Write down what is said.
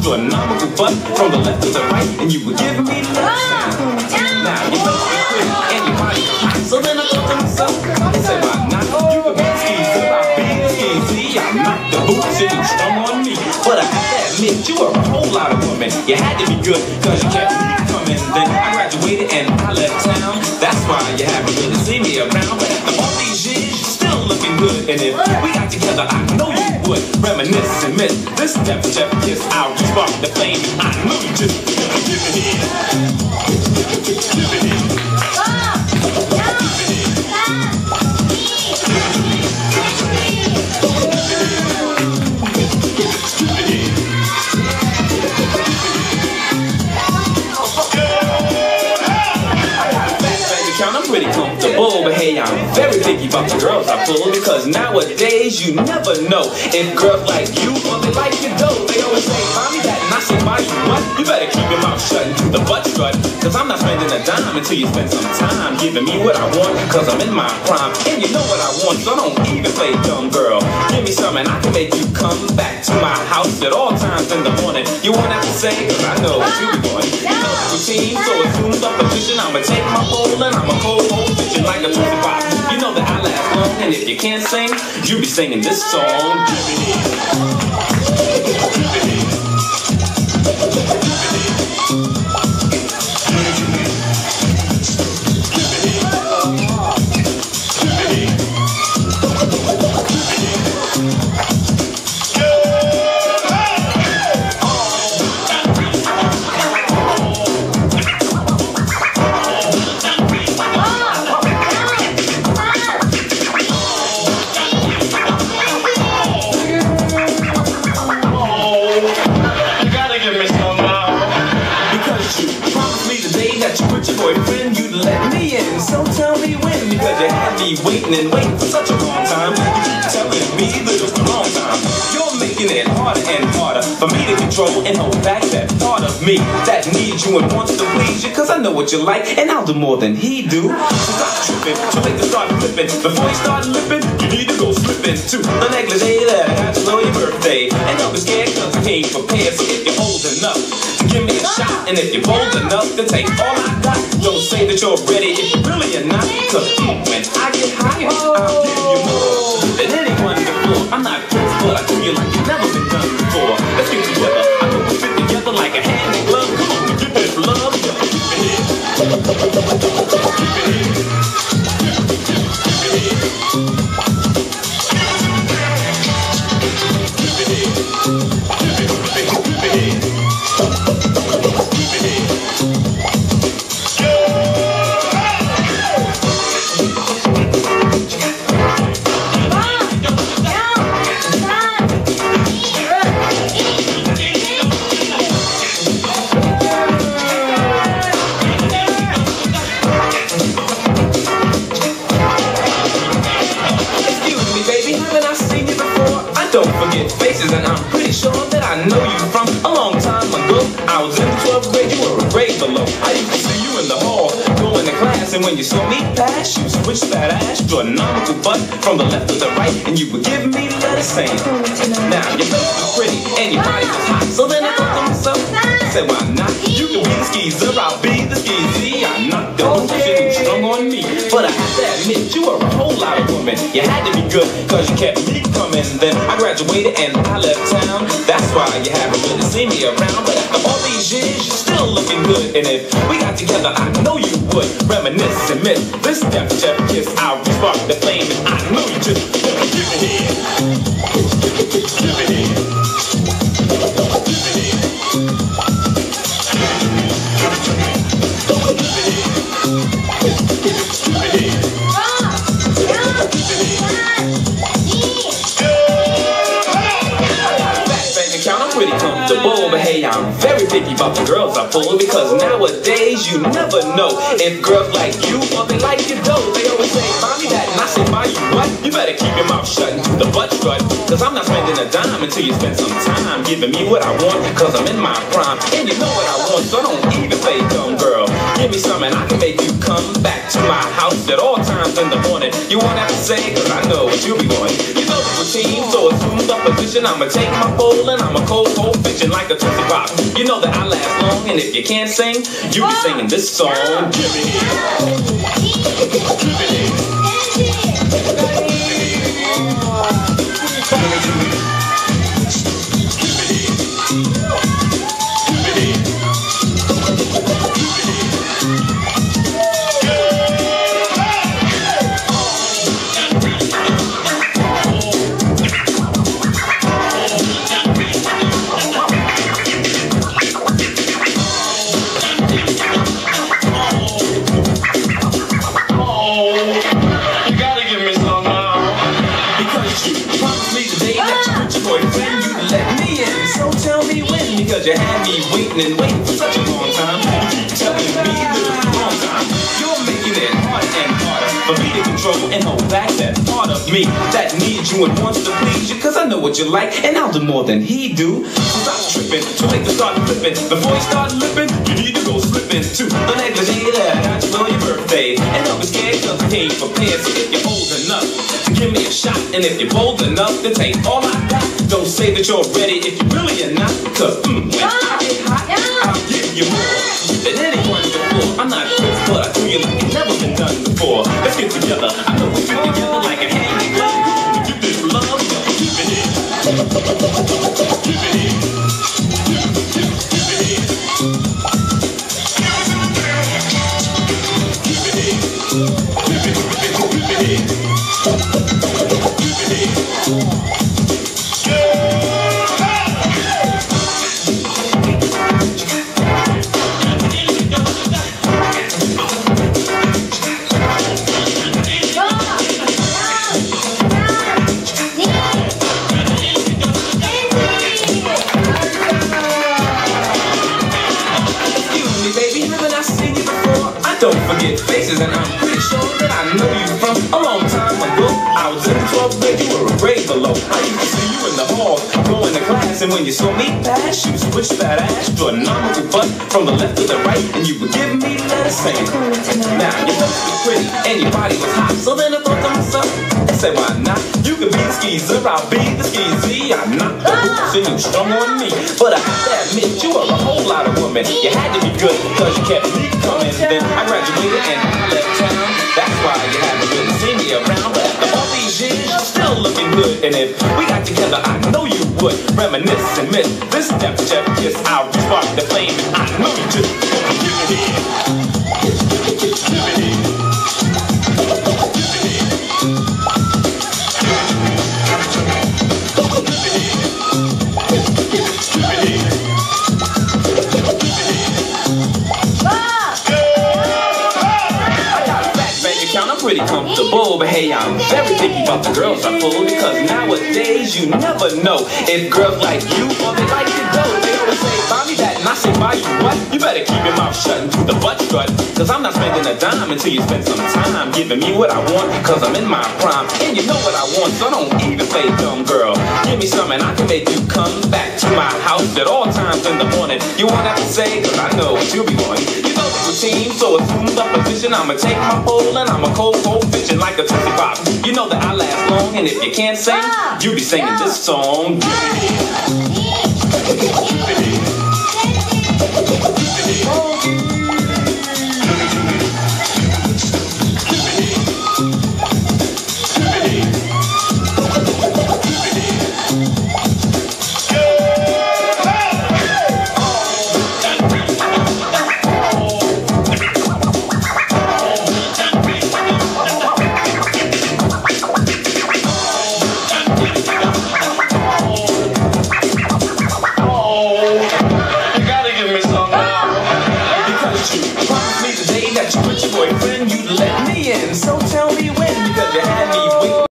that ass a nominal butt from the left to the right, and you were giving me love. Now you know you're pretty and your body hot, so then I thought to myself, I said, why not? You could be skis, so I'll be. See, I knocked the boots and you strung on me, but I have to admit, you were a whole lot of woman. You had to be good, cause you kept me coming. Then I graduated and I left town. That's why you haven't really seen me around. But after all these years, you're still looking good. And if we got together, I know you and miss this step step kiss. I'll spark the flame. I know you just give it here. Give it here. About the girls I pull because nowadays you never know if girls like you or they like your dough. They always say, me that, and I say, buy you what? You better keep your mouth shut and do the butt strut, cause I'm not spending a dime until you spend some time giving me what I want, cause I'm in my prime, and you know what I want, so don't even play dumb girl. Give me some and I can make you come back to my house at all times in the morning. You won't have to say, cause I know what you doing. You know the routine, so as soon as I'm position, I'ma take my bowl and I'ma cold hold fishing like a you can't sing, you be singing this song. And waiting for such a long time. You keep telling me that it's the wrong time. You're making it harder and harder for me to control and hold back that part of me that needs you and wants to please you. Cause I know what you like, and I'll do more than he do. So stop tripping, so make the start flipping. Before you start lipping, you need to go slipping to the negligee that to know your birthday. And don't be scared, cause you ain't prepared. So if you're old enough to give me a shot, and if you're bold enough to take all I got, don't say that you're ready if you really are not. Cause when I like never been done before. Let's get together. I know we fit together like a hand in glove. Come on, give this love. I'm that I know you from a long time ago. I was in the 12th grade, you were a grade below. I used to see you in the hall, going to class, and when you saw me pass, you switched that ass to a nominal butt from the left to the right, and you would give me letter saying, Now your face was pretty, and your body was hot. So then I thought to myself, I said, why not? You can be the skeezer, I'll be the skeezy. You had to be good, cause you kept me coming. Then I graduated and I left town. That's why you haven't really seen me around. But after all these years, you're still looking good. And if we got together, I know you would reminisce and miss this step step kiss. I'll spark the flame, and I know you just give it here. Give it here. Fat about the girls I'm pull because nowadays you never know if girls like you or they like your dough. They always say, me that, and I say, buy you what? You better keep your mouth shut the butt strut, cause I'm not spending a dime until you spend some time giving me what I want, cause I'm in my prime, and you know what I want, so don't even play dumb girl. Give me some and I can make you come back to my house at all times in the morning. You won't have to say, cause I know what you'll be doing. routine, so assume the position. I'ma take my pole and I'ma cold cold fiction like a tootsie pop. You know that I last long, and if you can't sing, you be singing this song. Give me Give Oh, You promised me today that you with your boyfriend, you'd let me in. So tell me when, because you had me waiting and waiting for such a long time. Control and hold back that part of me that needs you and wants to please you. Cause I know what you like, and I'll do more than he do. So stop tripping, too late to start flipping. Before you start lipping, you need to go slipping to the negligee that I got you on your birthday. And don't be scared, cause I came prepared. So if you're old enough to give me a shot, and if you're bold enough to take all I got, don't say that you're ready if you really are not. Cause mm, when I get hot, I'll give you more than anyone before. I'm not Chris, but I feel like it's never been done before. Let's get together. I know we fit together like a hand in glove. Give this love, give it in. Give it in. Give it in. Give it in. And when you saw me pass, you switched that astronomical butt from the left to the right, and you would give me letters saying, Now, you was pretty, and your body was hot, so then I thought to myself, I said, why not? You could be the skeezer, I'll be the skeezy. I'm not the hoops, and you strung on me. But I have to admit, you were a whole lot of women. You had to be good, because you kept me coming. Then I graduated and I left town. That's why you haven't really seen me around. Looking good. And if we got together, I know you would reminisce and miss this step, Jeff. Kiss, I'll spark the flame, and I know you just in. Girls I pull because nowadays you never know if girls like you or they like to go. Me that, and I say, buy you what? You better keep your mouth shut and do the butt strut. Cause I'm not spending a dime until you spend some time giving me what I want. Cause I'm in my prime, and you know what I want, so don't even play dumb girl. Give me some and I can make you come back to my house at all times in the morning. You won't have to say, cause I know what you'll be wanting. You know the routine, so assume the position. I'ma take my pole and I'ma cold cold fishing like a tootsie pop. You know that I last long, and if you can't sing, ah, you'll be singing this song. Ah, yeah. Yeah.